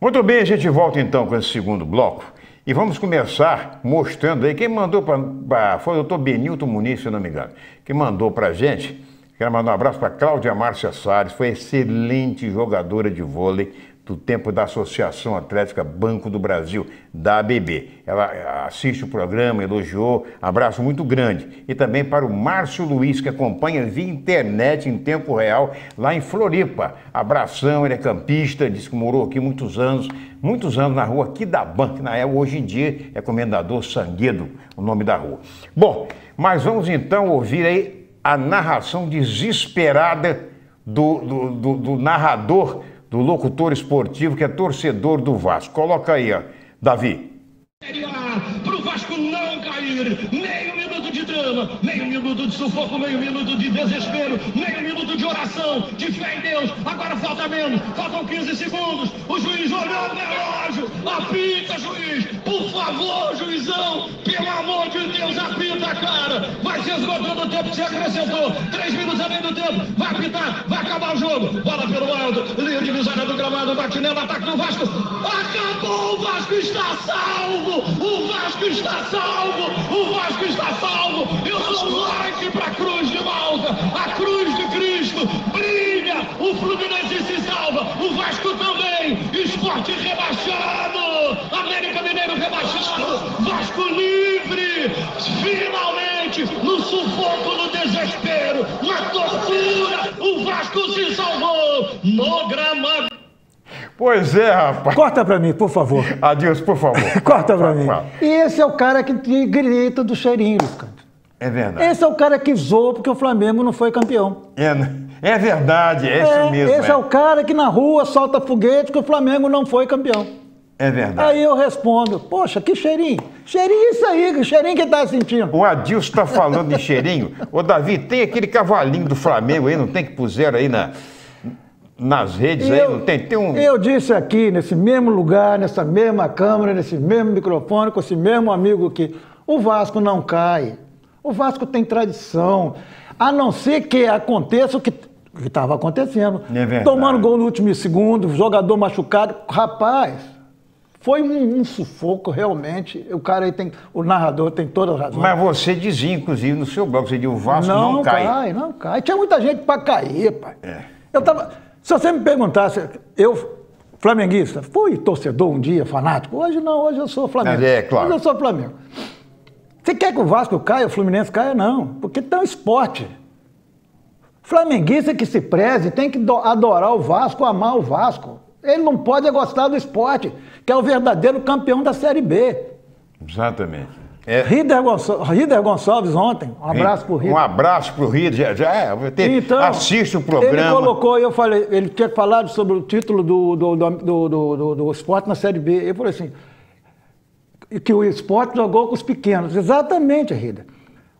Muito bem, a gente volta então com esse segundo bloco. E vamos começar mostrando aí quem mandou para. Foi o doutor Benilton Muniz, se não me engano, que mandou para a gente. Quero mandar um abraço para Cláudia Márcia Salles, foi excelente jogadora de vôlei do tempo da Associação Atlética Banco do Brasil, da ABB. Ela assiste o programa, elogiou, abraço muito grande. E também para o Márcio Luiz, que acompanha via internet em tempo real, lá em Floripa. Abração, ele é campista, disse que morou aqui muitos anos, muitos anos na rua aqui da Banca, na época, hoje em dia é Comendador Sanguedo, o nome da rua. Bom, mas vamos então ouvir aí a narração desesperada do, do, do, do narrador do locutor esportivo que é torcedor do Vasco. Coloca aí, ó, Davi. Para o Vasco não cair, meio minuto de drama, meio minuto de sufoco, meio minuto de desespero, meio minuto de oração, de fé em Deus. Agora falta menos, faltam 15 segundos. O juiz olhou o relógio, apita, juiz, por favor, juizão, pelo amor de Deus, apita, cara. Vai se esgotando o tempo que você acrescentou. Três minutos vai apitar, vai acabar o jogo. Bola pelo alto, linha divisória do gramado, bate nela, ataque do Vasco. Acabou, o Vasco está salvo, o Vasco está salvo, o Vasco está salvo. Eu sou like para a cruz de Malta, a cruz de Cristo brilha. O Fluminense se salva, o Vasco também. Esporte rebaixado, América Mineiro rebaixado, Pois é, rapaz. Corta pra mim, por favor. Adilson, por favor. Corta pra Fala, mim. E esse é o cara que te grita do cheirinho, Lucas. É verdade. Esse é o cara que zoou porque o Flamengo não foi campeão. É, é verdade, é, isso mesmo. esse é. o cara que na rua solta foguete que o Flamengo não foi campeão. É verdade. Aí eu respondo, poxa, que cheirinho. Cheirinho é isso aí, que cheirinho que tá sentindo. O Adilson está falando de cheirinho. Ô, Davi, tem aquele cavalinho do Flamengo aí, não tem que puseram aí na, nas redes aí, não tem? Tem um. Eu disse aqui, nesse mesmo lugar, nessa mesma câmera, nesse mesmo microfone, com esse mesmo amigo aqui, o Vasco não cai. O Vasco tem tradição. A não ser que aconteça o que estava acontecendo. É. Tomando gol no último segundo, jogador machucado. Rapaz, foi um, um sufoco realmente. O cara aí tem, o narrador tem toda a razão. Mas você dizia, inclusive, no seu blog, você dizia, o Vasco não, não cai. cai, não cai. Tinha muita gente para cair, pai. É. Eu tava, se você me perguntasse, eu, flamenguista, fui torcedor um dia, fanático. Hoje não, hoje eu sou Flamengo. Mas é, claro. Hoje eu sou Flamengo. Você quer que o Vasco caia, o Fluminense caia? Não, porque tem um esporte. Flamenguista que se preze tem que do- adorar o Vasco, amar o Vasco. Ele não pode gostar do esporte, que é o verdadeiro campeão da Série B. Exatamente. É, Rider, Gonçal- Rider Gonçalves ontem, um abraço pro Rider. Um abraço pro Rider. Já, já é, tem- assiste o programa. Então, Ele colocou, eu falei, ele tinha falado sobre o título do, do, do, do, do, do- esporte na Série B. Eu falei assim, que o esporte jogou com os pequenos. Exatamente, Rida.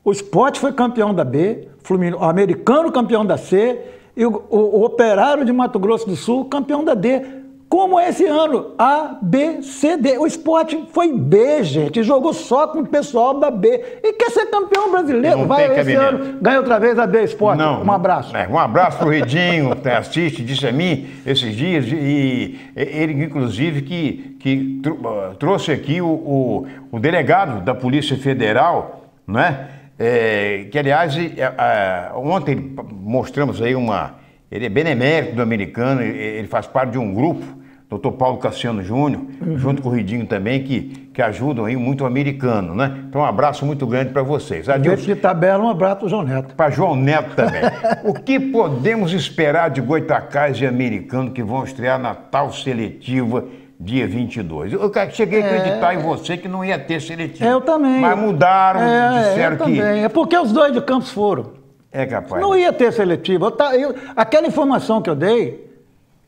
O esporte foi campeão da B, Flumin- o americano campeão da C e o, o- o operário de Mato Grosso do Sul campeão da D. Como é esse ano? A, B, C, D. O esporte foi B, gente. Jogou só com o pessoal da B. E quer ser campeão brasileiro. Não Vai esse cabimento. ano, ganha outra vez a B Esporte. Não, um abraço. é, um abraço pro Redinho, que assiste, disse a mim esses dias, e ele, inclusive, que, que ah, trouxe aqui o, o, o delegado da Polícia Federal, não é? É, que, aliás, ah, ah, ontem mostramos aí uma. Ele é benemérito do americano, ele- faz parte de um grupo. Doutor Paulo Cassiano Júnior, junto com o Ridinho também, que, que ajudam aí muito o americano, né? Então, um abraço muito grande para vocês. Adilson, Dentro de tabela, um abraço pro João Neto. para João Neto também. o que podemos esperar de Goitacás e Americano que vão estrear na tal seletiva dia 22? Eu cheguei a acreditar em você que não ia ter seletiva. Eu também. Mas mudaram, É, disseram eu que também. É porque os dois de Campos foram. É capaz. Não ia ter seletiva. Eu aquela informação que eu dei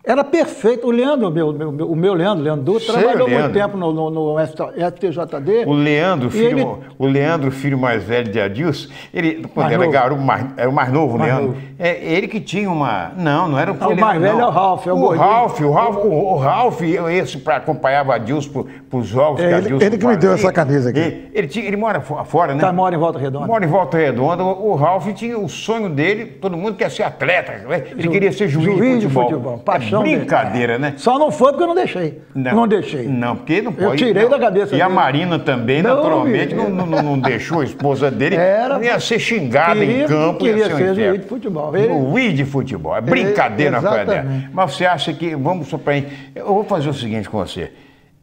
era perfeita. O Leandro, o meu, meu- o meu Leandro, Leandro Dutra, trabalhou Leandro. muito tempo no, no, no STJD. O Leandro, filho, ele- o Leandro, filho mais velho de Adilson, ele, quando Mais era novo. garoto, mais, era o mais novo, Mais Leandro. novo. É ele que tinha uma. Não, não era o Ah, o mais velho é o Ralph, é o o. Ralph, o Ralph, o, o Ralph, esse para acompanhava Adilson para os jogos É, que ele- Adilson ele que me deu essa camisa aqui. Ele, ele, tinha, ele mora fo- fora, né? Tá, mora em Volta Redonda. Mora em Volta Redonda. O, o Ralph tinha o sonho dele, todo mundo quer ser atleta, né? ele Ju- queria ser juiz, juiz de de futebol. futebol, É paixão Brincadeira, né? Só não foi porque eu não deixei. Não, deixei. Não, porque não Eu pode. tirei não. da cabeça E a dele. Marina também, Não, naturalmente, não, não, não deixou a esposa dele. Era- ia ser xingada em Queria- campo. queria ia ser, juiz de futebol. Ele- Juiz de futebol. É brincadeira exatamente. Mas você acha que. Vamos só para. Eu vou fazer o seguinte com você.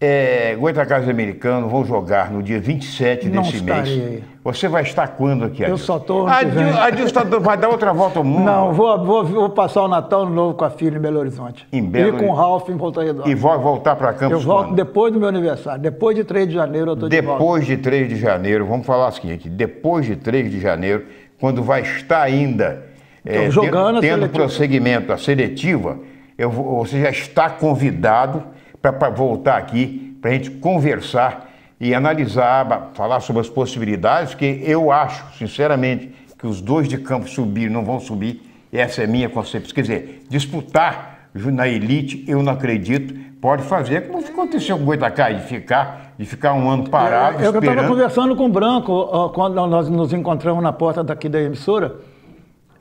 É, Goitacazes Americano vão jogar no dia 27 Não desse estarei mês. Você vai estar quando aqui, Adilson? só que Adil- vem. Adilson tá- vai dar outra volta ao mundo. Não, vou, vou, vou passar o Natal no novo com a filha em Belo Horizonte. Em Belo e com o. Ralph em Volta Redonda. E vai voltar para Eu Campos volto quando? depois do meu aniversário. Depois de 3 de janeiro eu estou de volta. Depois de 3 de janeiro, vamos falar o seguinte: depois de 3 de janeiro, quando vai estar ainda Então, jogando tendo, tendo prosseguimento a seletiva, eu vou- você já está convidado para voltar aqui para a gente conversar e analisar, falar sobre as possibilidades, que eu acho, sinceramente, que os dois de campo subir não vão subir. Essa é a minha concepção. Quer dizer, disputar na elite, eu não acredito. Pode fazer, como aconteceu com o Goitacai, de ficar, de ficar um ano parado, Eu estava conversando com o Branco quando nós nos encontramos na porta daqui da emissora.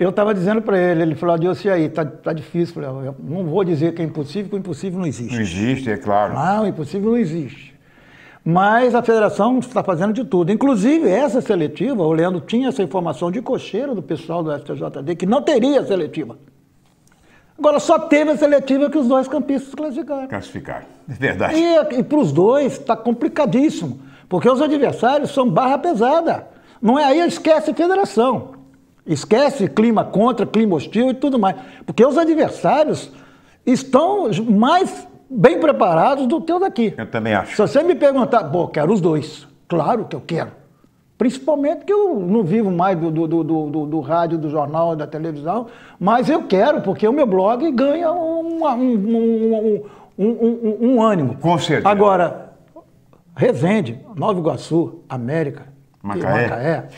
Eu estava dizendo para ele, ele falou, Adilson, e aí, tá, tá difícil. Eu falei, eu não vou dizer que é impossível, porque o impossível não existe. Não existe, é claro. Não, impossível não existe. Mas a federação está fazendo de tudo. Inclusive, essa seletiva, o Leandro tinha essa informação de cocheiro do pessoal do STJD, que não teria seletiva. Agora, só teve a seletiva que os dois campistas classificaram. Classificar. É verdade. E, e para os dois está complicadíssimo, porque os adversários são barra pesada. Não é aí, esquece federação. Esquece clima contra, clima hostil e tudo mais. Porque os adversários estão mais bem preparados do que os daqui. Eu também acho. Se você me perguntar, pô, quero os dois. Claro que eu quero. Principalmente que eu não vivo mais do, do, do, do, do rádio, do jornal, da televisão, mas eu quero, porque o meu blog ganha um, um, um, um, um- um ânimo. Com certeza. Agora, Resende, Nova Iguaçu, América, Macaé. Macaé.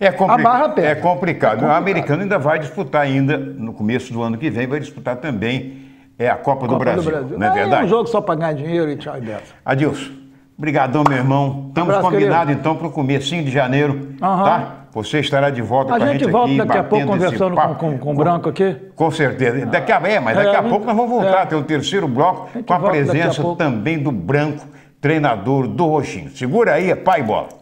É, compli- A é complicado. É complicado. O americano ainda vai disputar ainda, no começo do ano que vem, vai disputar também é, a Copa, do, Copa Brasil, Não é verdade? um jogo só para ganhar dinheiro e tchau e benção. Adilson, brigadão, meu irmão. Estamos Abraço, combinados então para o comecinho de janeiro, Aham. tá? Você estará de volta A com a gente gente volta aqui, daqui a pouco conversando com, com, com o Branco aqui. Com certeza. Daqui a, é, mas daqui É, a pouco nós vamos voltar, É. tem o terceiro bloco, A com a a presença também do Branco, treinador do Roxinho. Segura aí, é pai bola.